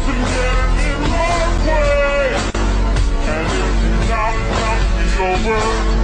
been getting in my way. And if you knock, knock me over.